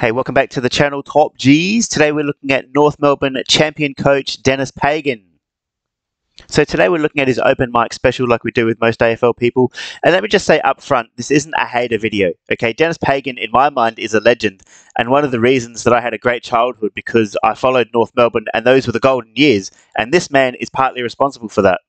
Hey, welcome back to the channel Top G's. Today we're looking at North Melbourne champion coach Denis Pagan. So today we're looking at his Open Mike special like we do with most AFL people. And let me just say up front, this isn't a hater video. Okay, Denis Pagan in my mind is a legend and one of the reasons that I had a great childhood because I followed North Melbourne and those were the golden years and this man is partly responsible for that.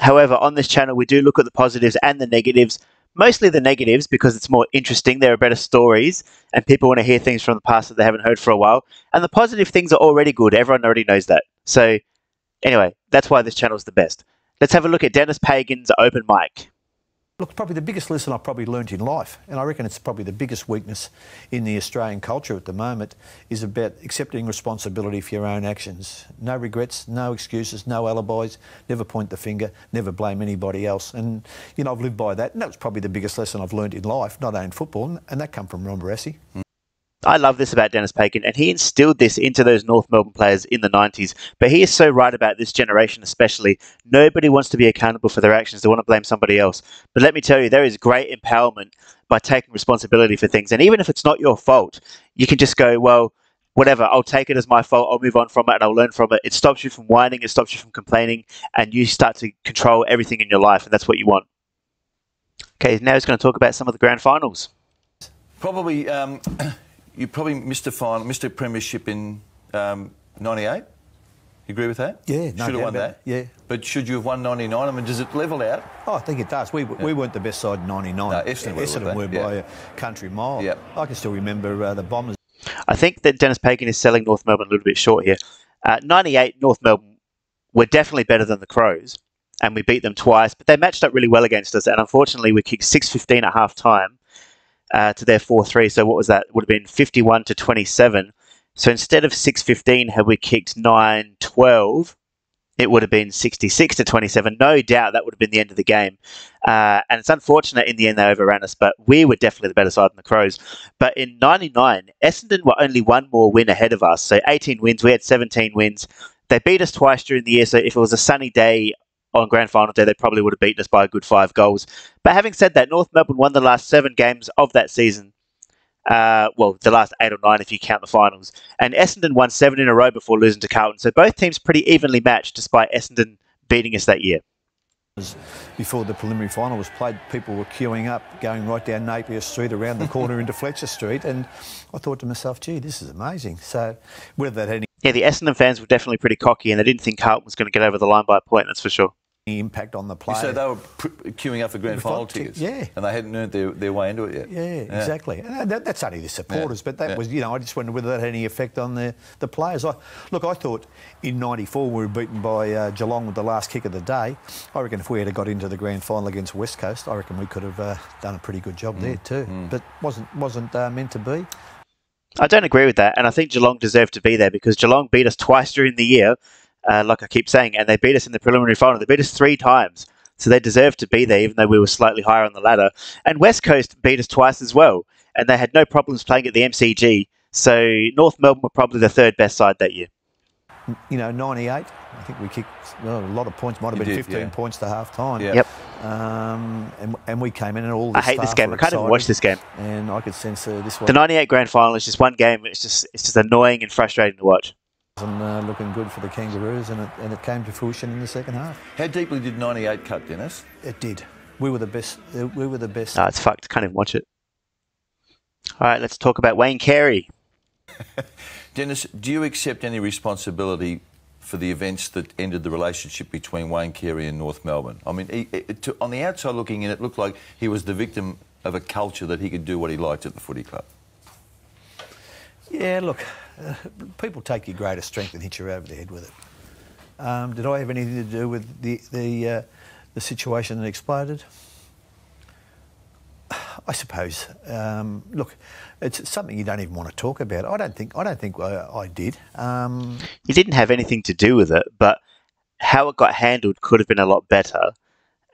However, on this channel we do look at the positives and the negatives mostly the negatives because it's more interesting. There are better stories, and people want to hear things from the past that they haven't heard for a while. And the positive things are already good. Everyone already knows that. So, anyway, that's why this channel is the best. Let's have a look at Denis Pagan's Open Mike. Look, probably the biggest lesson I've probably learnt in life, and I reckon it's probably the biggest weakness in the Australian culture at the moment, is about accepting responsibility for your own actions. No regrets, no excuses, no alibis, never point the finger, never blame anybody else. And, you know, I've lived by that, and that was probably the biggest lesson I've learnt in life, not only in football, and that come from Ron Barassi. Mm. I love this about Denis Pagan, and he instilled this into those North Melbourne players in the 90s. But he is so right about this generation, especially. Nobody wants to be accountable for their actions, they want to blame somebody else. But let me tell you, there is great empowerment by taking responsibility for things. And even if it's not your fault, you can just go, well, whatever, I'll take it as my fault, I'll move on from it, and I'll learn from it. It stops you from whining, it stops you from complaining, and you start to control everything in your life, and that's what you want. Okay, now he's going to talk about some of the grand finals. Probably. Um you probably missed a final, missed a premiership in um, '98. You agree with that? Yeah, no should have won that. Yeah, but should you have won '99? I mean, does it level out? Oh, I think it does. We, yeah. we weren't the best side in '99. No, Essendon, Essendon were, yeah. by a country mile. Yeah. I can still remember uh, the Bombers. I think that Denis Pagan is selling North Melbourne a little bit short here. Uh, '98 North Melbourne were definitely better than the Crows, and we beat them twice. But they matched up really well against us, and unfortunately, we kicked 6-15 at half time uh, to their 4 3. So what was that? Would have been 51 to 27. So instead of 6 15, had we kicked 9 12, it would have been 66 to 27. No doubt that would have been the end of the game. Uh, and it's unfortunate in the end they overran us, but we were definitely the better side than the Crows. But in 99, Essendon were only one more win ahead of us. So 18 wins, we had 17 wins. They beat us twice during the year. So if it was a sunny day on grand final day, they probably would have beaten us by a good five goals. But having said that, North Melbourne won the last seven games of that season. Uh, well, the last eight or nine if you count the finals. And Essendon won seven in a row before losing to Carlton. So both teams pretty evenly matched despite Essendon beating us that year. Before the preliminary final was played, people were queuing up, going right down Napier Street, around the corner into Fletcher Street, and I thought to myself, gee, this is amazing. So whether that had any... Yeah, the Essendon fans were definitely pretty cocky, and they didn't think Carlton was going to get over the line by a point, that's for sure The impact on the player. So they were queuing up for grand final tickets, yeah, and they hadn't earned their, their way into it yet. Yeah, yeah. exactly. And that, that's only the supporters, yeah. but that yeah. was, you know, I just wondered whether that had any effect on the the players. I, look, I thought in '94 we were beaten by uh, Geelong with the last kick of the day. I reckon if we had got into the grand final against West Coast, I reckon we could have uh, done a pretty good job mm. there too. Mm. But wasn't wasn't uh, meant to be. I don't agree with that, and I think Geelong deserved to be there because Geelong beat us twice during the year uh, like I keep saying, and they beat us in the preliminary final. They beat us three times, so they deserved to be there, even though we were slightly higher on the ladder. And West Coast beat us twice as well, and they had no problems playing at the MCG. So North Melbourne were probably the third best side that year. You know, 98, I think we kicked well, a lot of points, might have you been did, 15 yeah. points to half time. Yeah. Yep. Um, and, and, we came in and all this. I hate this game. I can't even watch this game. And I could sense uh, this one. The 98 grand final is just one game. It's just, it's just annoying and frustrating to watch and uh, looking good for the Kangaroos, and it, and it came to fruition in the second half. How deeply did 98 cut, Denis? It did. We were the best. Uh, we were the best. Oh, it's fucked. Can't even watch it. All right, let's talk about Wayne Carey. Denis, do you accept any responsibility for the events that ended the relationship between Wayne Carey and North Melbourne? I mean, he, to, on the outside looking in, it looked like he was the victim of a culture that he could do what he liked at the footy club. Yeah, look, uh, people take your greatest strength and hit you over the head with it. Um, did I have anything to do with the the, uh, the situation that exploded? I suppose. Um, look, it's something you don't even want to talk about. I don't think. I don't think I, I did. Um, you didn't have anything to do with it, but how it got handled could have been a lot better.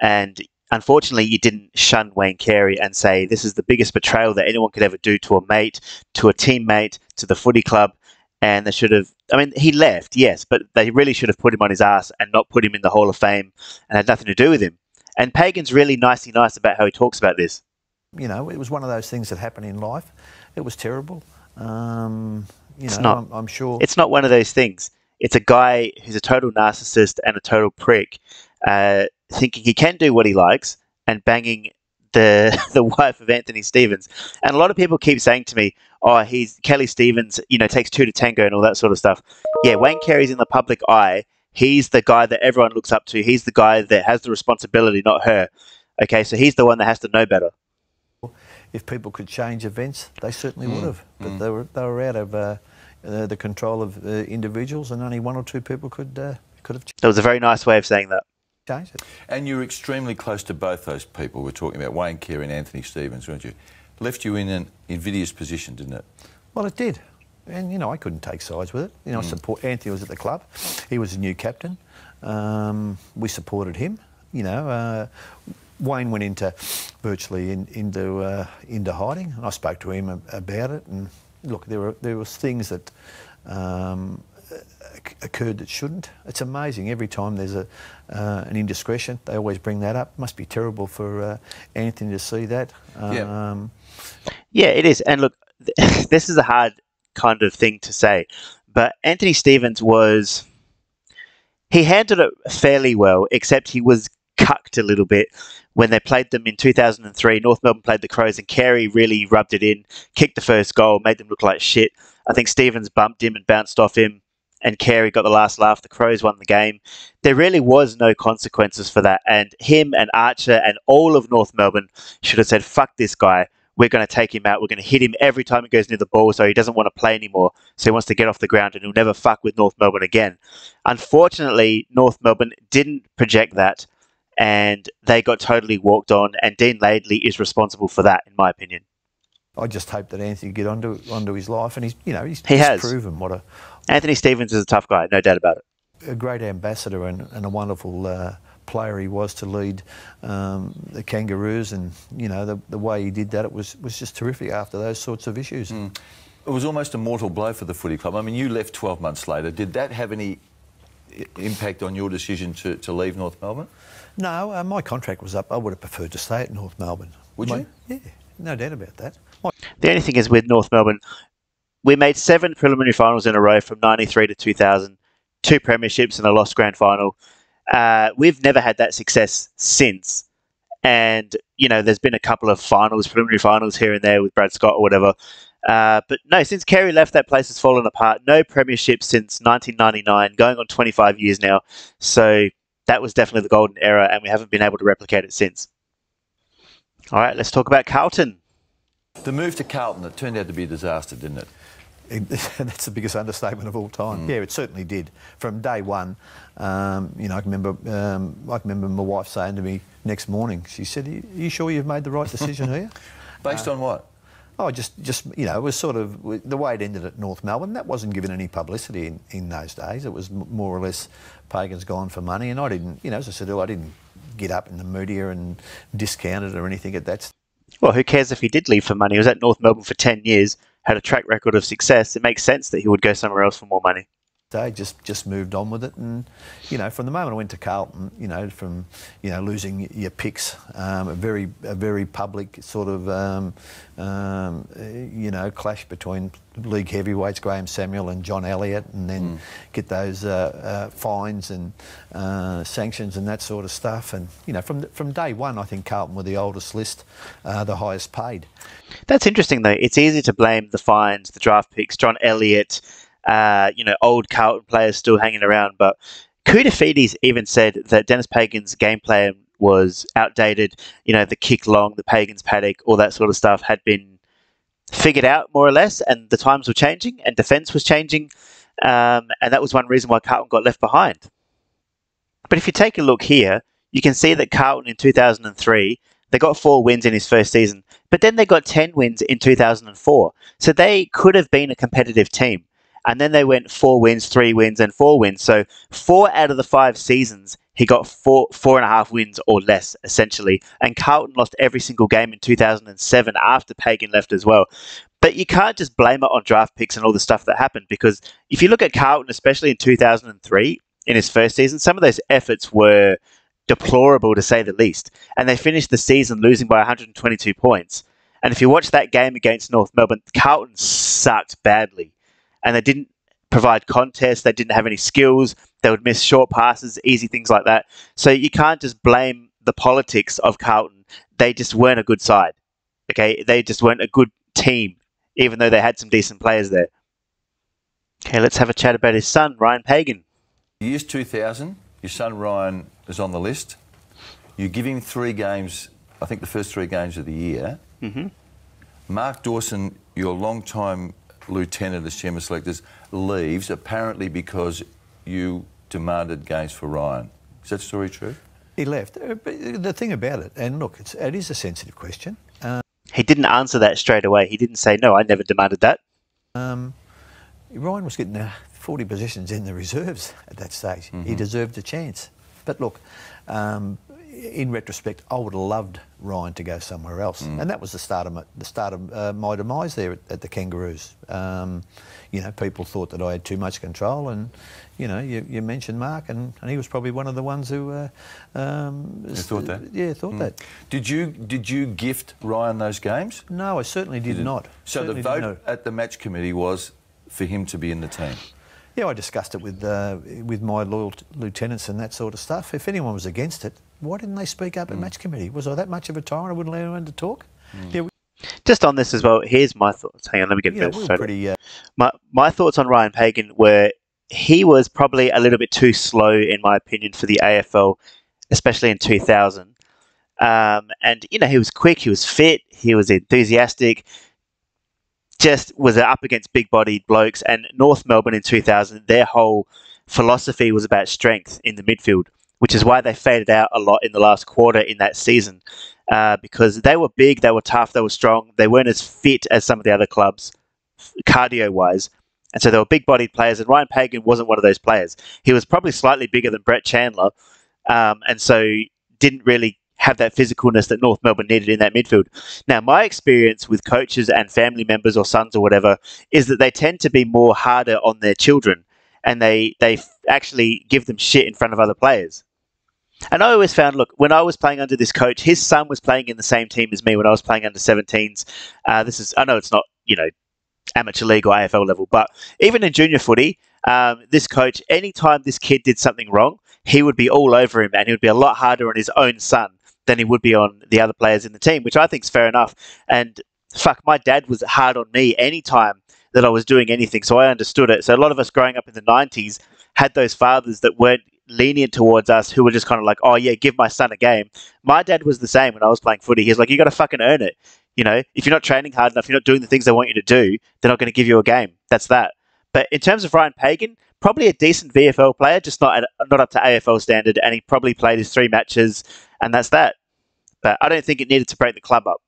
And unfortunately, you didn't shun Wayne Carey and say this is the biggest betrayal that anyone could ever do to a mate, to a teammate, to the footy club. And they should have. I mean, he left, yes, but they really should have put him on his ass and not put him in the Hall of Fame and had nothing to do with him. And Pagan's really nicey nice about how he talks about this. You know, it was one of those things that happen in life, It was terrible. Um, you It's know, not. I'm, I'm sure. It's not one of those things. It's a guy who's a total narcissist and a total prick, uh, thinking he can do what he likes and banging the the wife of Anthony Stevens. And a lot of people keep saying to me, "Oh, he's Kelly Stevens. You know, takes two to tango and all that sort of stuff." Yeah, Wayne Carey's in the public eye. He's the guy that everyone looks up to. He's the guy that has the responsibility, not her. Okay, so he's the one that has to know better. If people could change events, they certainly would have. But they were they were out of uh, uh, the control of uh, individuals, and only one or two people could uh, could have That was a very nice way of saying that. changed it. And you're extremely close to both those people we're talking about, Wayne Carey and Anthony Stevens, weren't you? Left you in an invidious position, didn't it? Well, it did. And, you know, I couldn't take sides with it. You know, I support Anthony was at the club. He was a new captain. Um, we supported him. You know, uh, Wayne went into virtually in, into uh, into hiding, and I spoke to him about it. And look, there were there was things that um, occurred that shouldn't. It's amazing. Every time there's a uh, an indiscretion, they always bring that up. Must be terrible for uh, Anthony to see that. Yeah. Um, Yeah, it is. And look, this is a hard kind of thing to say, but Anthony Stevens was. He handled it fairly well, except he was cucked a little bit when they played them in 2003. North Melbourne played the Crows, and Carey really rubbed it in, kicked the first goal, made them look like shit. I think Stevens bumped him and bounced off him, and Carey got the last laugh. The Crows won the game. There really was no consequences for that, and him and Archer and all of North Melbourne should have said, "Fuck this guy." we're going to take him out. We're going to hit him every time he goes near the ball, so he doesn't want to play anymore. So he wants to get off the ground, and he'll never fuck with North Melbourne again. Unfortunately, North Melbourne didn't project that, and they got totally walked on. And Dean Laidley is responsible for that, in my opinion. I just hope that Anthony get onto onto his life, and he's you know he's, He he's has. proven what a, Anthony Stevens is a tough guy, no doubt about it. a great ambassador and, and a wonderful uh, player he was to lead um, the Kangaroos, and you know the, the way he did that it was was just terrific after those sorts of issues. It was almost a mortal blow for the footy club. I mean, you left 12 months later. Did that have any impact on your decision to, to leave North Melbourne? No, uh, my contract was up. I would have preferred to stay at North Melbourne. Would My- you? Yeah, no doubt about that. My- The only thing is with North Melbourne, we made seven preliminary finals in a row from 93 to 2000, two premierships and a lost grand final. Uh, we've never had that success since. And, you know, there's been a couple of finals, preliminary finals here and there with Brad Scott or whatever. Uh, but no, since Carey left, that place has fallen apart. No premiership since 1999, going on 25 years now. So that was definitely the golden era, and we haven't been able to replicate it since. All right, let's talk about Carlton. The move to Carlton, it turned out to be a disaster, didn't it? It, that's the biggest understatement of all time. Yeah, it certainly did. From day one, um, you know, I can remember, um, I can remember my wife saying to me next morning, she said, "Are you- are you sure you've made the right decision here?" Based on what? Oh, just, just you know, it was sort of the way it ended at North Melbourne. That wasn't given any publicity in, in those days. It was more or less Pagan's gone for money, and I didn't, you know, as I said, I didn't get up in the media and discount it or anything at that Well, who cares if he did leave for money? He was at North Melbourne for 10 years, had a track record of success. It makes sense that he would go somewhere else for more money. Day. Just, just moved on with it, and you know, from the moment I went to Carlton, you know, from you know losing your picks, um, a very, a very public sort of, um, um, you know, clash between league heavyweights Graham Samuel and John Elliott, and then get those uh, uh, fines and uh, sanctions and that sort of stuff. And you know, from from day one, I think Carlton were the oldest list, uh, the highest paid. That's interesting, though. It's easy to blame the fines, the draft picks, John Elliott, uh, you know, old Carlton players still hanging around. But Koutoufides even said that Denis Pagan's game plan was outdated. You know, the kick long, the Pagan's paddock, all that sort of stuff had been figured out more or less, and the times were changing, and defence was changing, um, and that was one reason why Carlton got left behind. But if you take a look here, you can see that Carlton in 2003 they got four wins in his first season, but then they got 10 wins in 2004. So they could have been a competitive team. And then they went four wins, three wins, and four wins. So four out of the five seasons, he got four, four and a half wins or less, essentially. And Carlton lost every single game in 2007 after Pagan left as well. But you can't just blame it on draft picks and all the stuff that happened because if you look at Carlton, especially in 2003, in his first season, some of those efforts were deplorable to say the least. And they finished the season losing by 122 points. And if you watch that game against North Melbourne, Carlton sucked badly. And they didn't provide contests, they didn't have any skills, they would miss short passes, easy things like that. So you can't just blame the politics of Carlton. They just weren't a good side. Okay, they just weren't a good team, even though they had some decent players there. Okay, let's have a chat about his son, Ryan Pagan. Years 2000, your son Ryan is on the list. You give him three games, I think the first three games of the year. Mhm. Mark Dawson, your long-time lieutenant as chairman selectors, leaves apparently because you demanded games for Ryan. Is that story true? He left. Uh, but The thing about it, and look, it's, it is a sensitive question. He didn't answer that straight away. He didn't say, no, I never demanded that. Um, Ryan was getting uh, 40 positions in the reserves at that stage. He deserved a chance. But look, um, in retrospect, I would have loved Ryan to go somewhere else, and that was the start of my, the start of uh, my demise there at, at the Kangaroos. Um, you know, people thought that I had too much control, and you know, you, you mentioned Mark, and, and he was probably one of the ones who uh, um, thought that? Yeah, thought that. Did you did you gift Ryan those games? No, I certainly did not. So Certainly the vote at the match committee was for him to be in the team. Yeah, I discussed it with uh, with my loyal t- lieutenants and that sort of stuff. If anyone was against it, why didn't they speak up at match committee? Was I that much of a tyrant? I wouldn't let anyone to talk. Mm. Yeah, we, Just on this as well, here's my thoughts. Hang on, let me get know, a we were pretty. Uh, my my thoughts on Ryan Pagan were he was probably a little bit too slow in my opinion for the AFL, especially in 2000. Um, and you know he was quick, he was fit, he was enthusiastic. Just was up against big-bodied blokes, and North Melbourne in 2000, their whole philosophy was about strength in the midfield, which is why they faded out a lot in the last quarter in that season, uh, because they were big, they were tough, they were strong, they weren't as fit as some of the other clubs, cardio-wise, and so they were big bodied players, and Ryan Pagan wasn't one of those players. He was probably slightly bigger than Brett Chandler, um, and so didn't really have that physicalness that North Melbourne needed in that midfield. Now, my experience with coaches and family members or sons or whatever is that they tend to be more harder on their children, and they they actually give them shit in front of other players. And I always found, look, when I was playing under this coach, his son was playing in the same team as me when I was playing under 17s. Uh, this is, I know it's not, you know, amateur league or AFL level. But even in junior footy, um, this coach, anytime this kid did something wrong, he would be all over him and he would be a lot harder on his own son than he would be on the other players in the team, which I think is fair enough. And fuck, my dad was hard on me anytime that I was doing anything, so I understood it. So a lot of us growing up in the 90s had those fathers that weren't lenient towards us who were just kind of like, oh, yeah, give my son a game. My dad was the same when I was playing footy. He's like, you got to fucking earn it. You know, if you're not training hard enough, you're not doing the things they want you to do, they're not going to give you a game. That's that. But in terms of Ryan Pagan, probably a decent VFL player, just not not up to AFL standard, and he probably played his three matches, and that's that. But I don't think it needed to break the club up.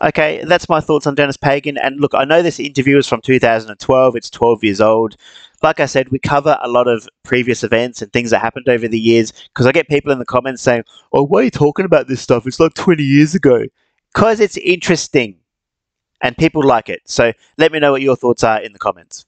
Okay, that's my thoughts on Denis Pagan. And look, I know this interview is from 2012. It's 12 years old. Like I said, we cover a lot of previous events and things that happened over the years because I get people in the comments saying, "Oh, why are you talking about this stuff? It's like 20 years ago." Because it's interesting, and people like it. So let me know what your thoughts are in the comments.